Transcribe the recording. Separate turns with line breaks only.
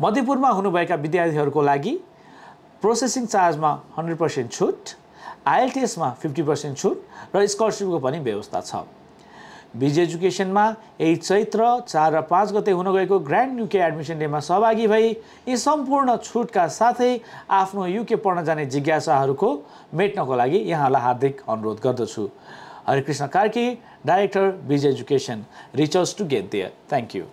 मध्यपुरमा हुनुभएका विद्यार्थीहरूको लागि processing चार्जमा hundred percent छुट आइएलटिएसमा फिफ्टी पर्सेन्ट छुट र स्कलरसिपको पनि व्यवस्था छ। बिज एजुकेसनमा यही चैत्र चार र पाँच गते हुन गएको ग्रान्ड युके एडमिसन डेमा सहभागी भई यी सम्पूर्ण छुटका साथै आफ्नो युके पढ्न जाने जिज्ञासाहरूको मेट्नको लागि यहाँलाई हार्दिक अनुरोध गर्दछु। Harikrishna Karki director biz education research to get there thank you